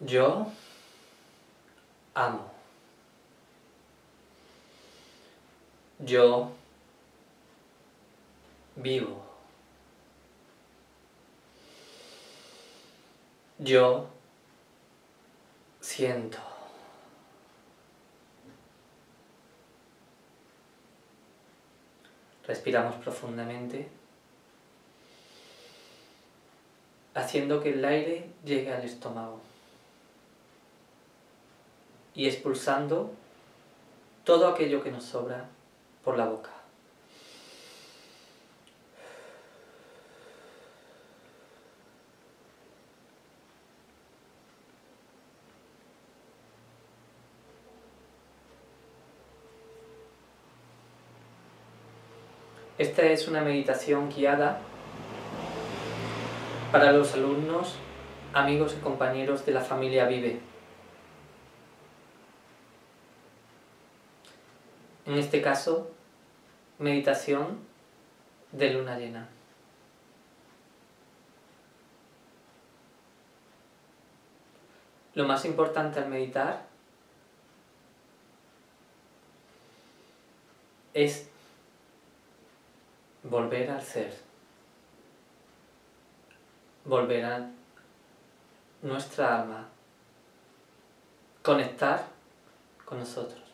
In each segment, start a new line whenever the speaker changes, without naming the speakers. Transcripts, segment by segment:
Yo amo. Yo vivo. Yo siento. Respiramos profundamente, haciendo que el aire llegue al estómago y expulsando todo aquello que nos sobra por la boca. Esta es una meditación guiada para los alumnos, amigos y compañeros de la familia Vive. En este caso, meditación de luna llena. Lo más importante al meditar es volver al ser, volver a nuestra alma, conectar con nosotros.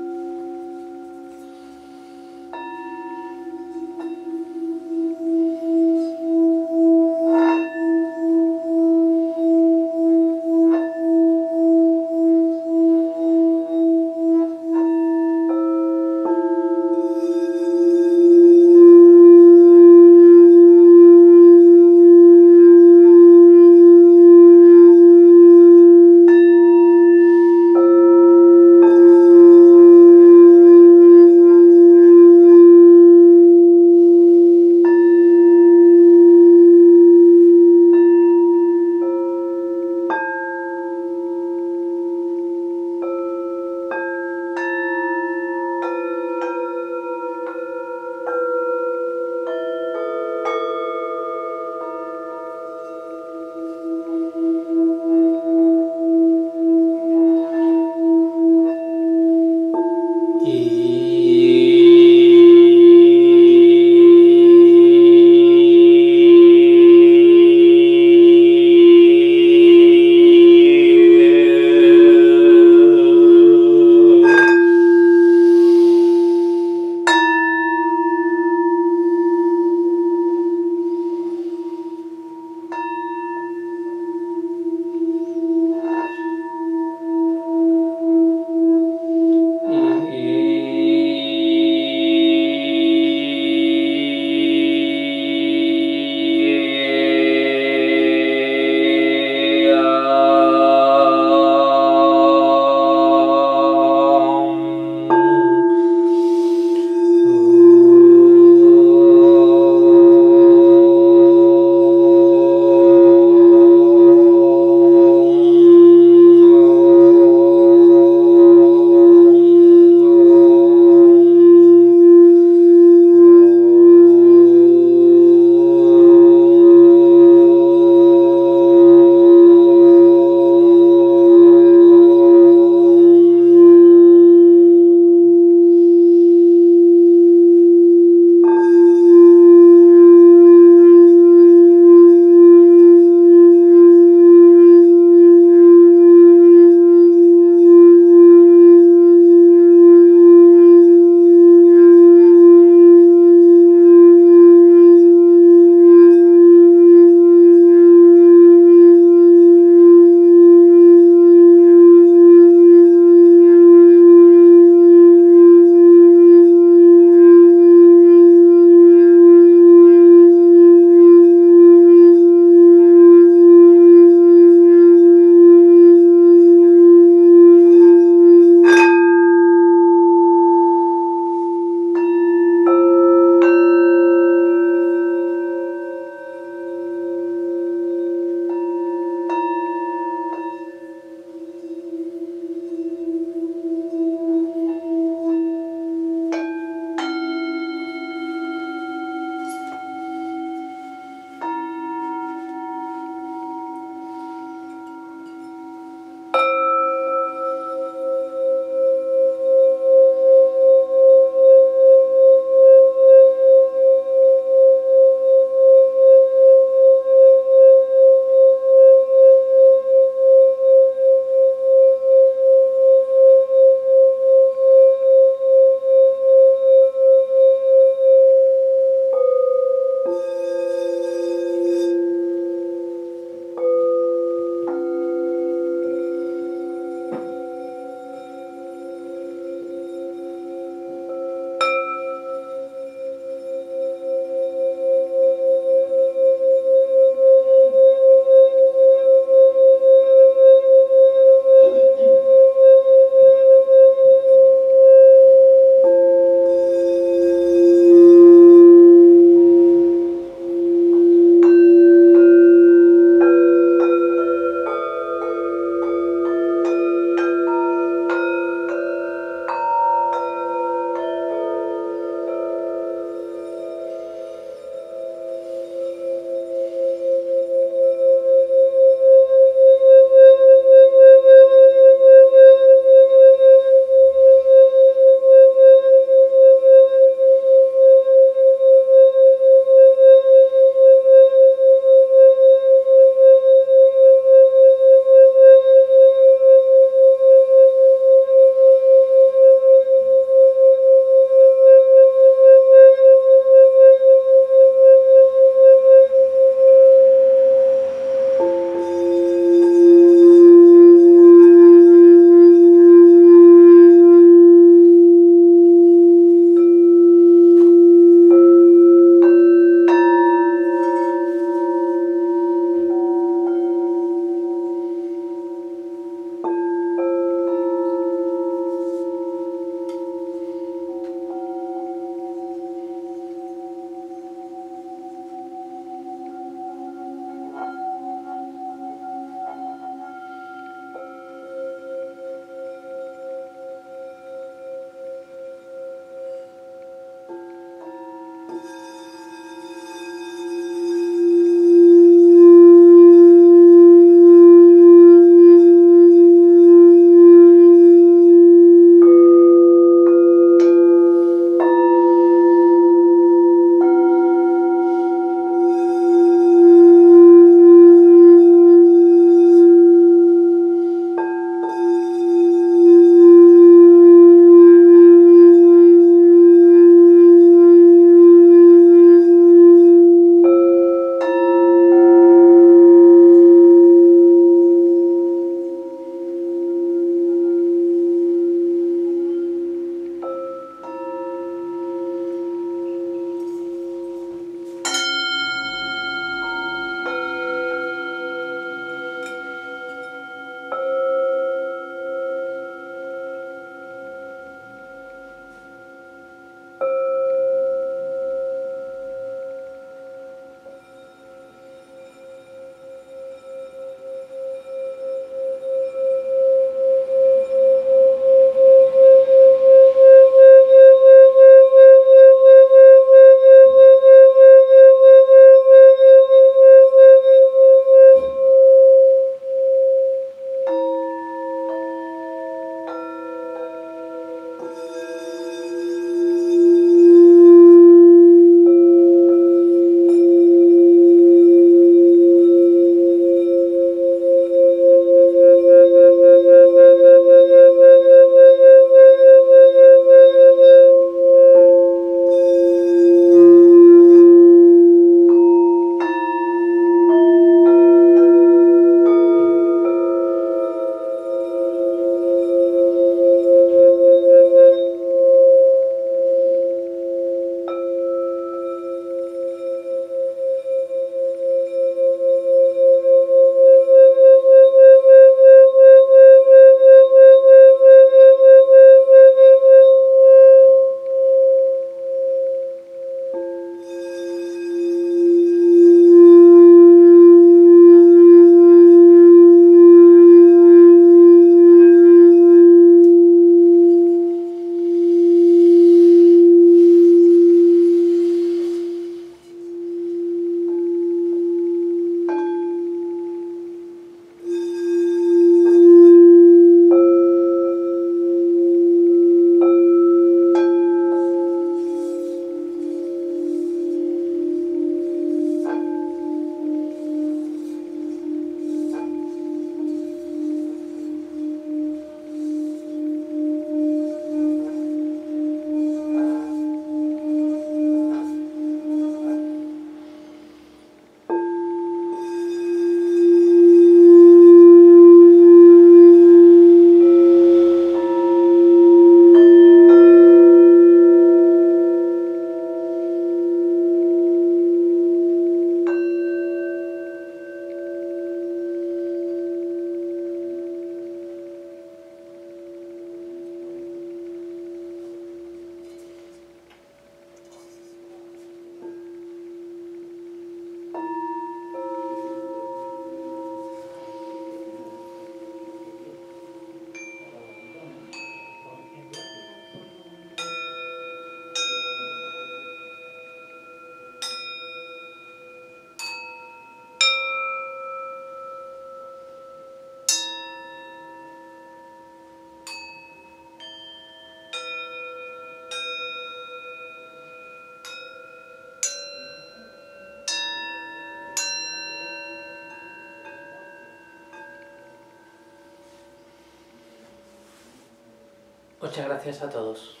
Muchas gracias a todos.